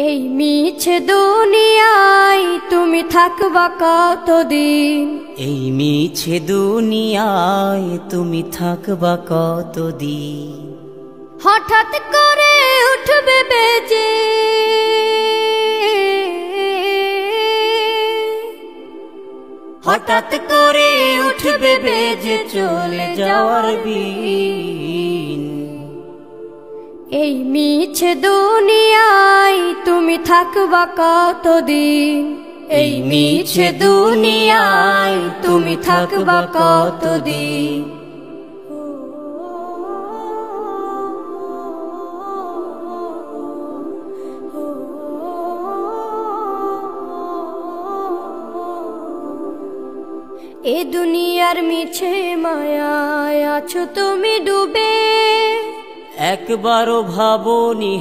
এই মিছে দুনিয়ায় তুমি থাকবা কতদিন? এই মিছে দুনিয়ায় তুমি থাকবা কতদিন? হঠাৎ করে উঠবে বেজে। হঠাৎ করে উঠবে বেজে চলে যাওয়ার বিন এই মিছে দুনিয়ায় তুমি থাকবা কতদিন? এই মিছে দুনিয়ায় তুমি থাকবা কতদিন? এ দুনিয়ার মিছে মায়ায় আছো তুমি ডুবে। একবারও ভাবনি